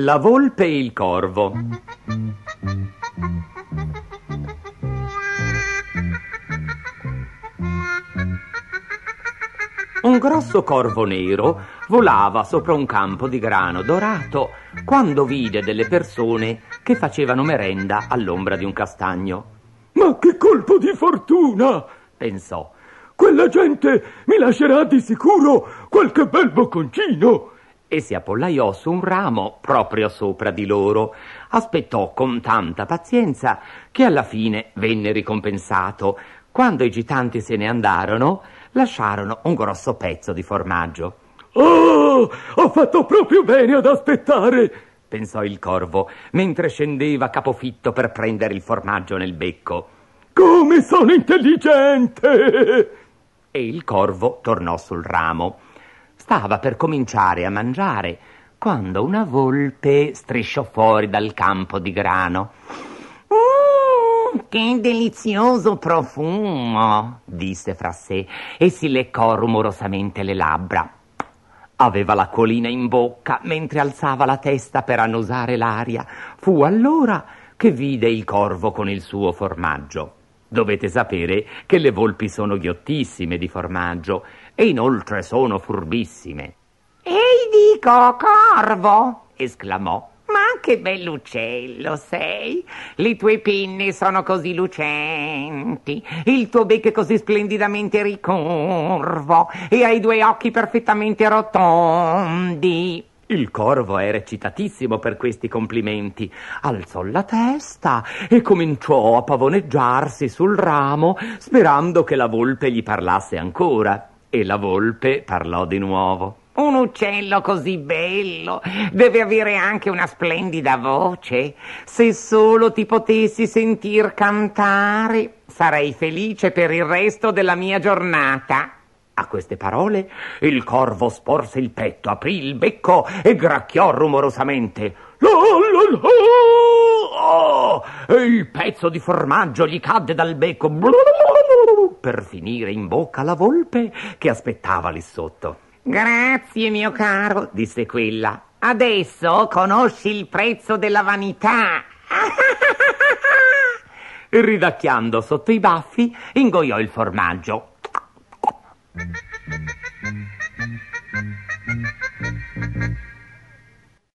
La volpe e il corvo. Un grosso corvo nero volava sopra un campo di grano dorato quando vide delle persone che facevano merenda all'ombra di un castagno. Ma che colpo di fortuna! pensò. Quella gente mi lascerà di sicuro qualche bel bocconcino e si appollaiò su un ramo proprio sopra di loro. Aspettò con tanta pazienza che alla fine venne ricompensato. Quando i gitanti se ne andarono, lasciarono un grosso pezzo di formaggio. Oh, ho fatto proprio bene ad aspettare, pensò il corvo, mentre scendeva capofitto per prendere il formaggio nel becco. Come sono intelligente! E il corvo tornò sul ramo. Stava per cominciare a mangiare quando una volpe strisciò fuori dal campo di grano. Mm, che delizioso profumo, disse fra sé e si leccò rumorosamente le labbra. Aveva la colina in bocca mentre alzava la testa per annusare l'aria. Fu allora che vide il corvo con il suo formaggio. Dovete sapere che le volpi sono ghiottissime di formaggio e inoltre sono furbissime. Ehi, dico, corvo! esclamò. Ma che bell'uccello sei! Le tue pinne sono così lucenti, il tuo becco è così splendidamente ricurvo e hai due occhi perfettamente rotondi. Il corvo era eccitatissimo per questi complimenti. Alzò la testa e cominciò a pavoneggiarsi sul ramo, sperando che la volpe gli parlasse ancora. E la volpe parlò di nuovo. Un uccello così bello deve avere anche una splendida voce. Se solo ti potessi sentir cantare, sarei felice per il resto della mia giornata. A queste parole il corvo sporse il petto, aprì il becco e gracchiò rumorosamente. La, la, la, oh! E il pezzo di formaggio gli cadde dal becco per finire in bocca alla volpe che aspettava lì sotto. Grazie, mio caro, disse quella. Adesso conosci il prezzo della vanità. Ridacchiando sotto i baffi, ingoiò il formaggio Mm-hmm.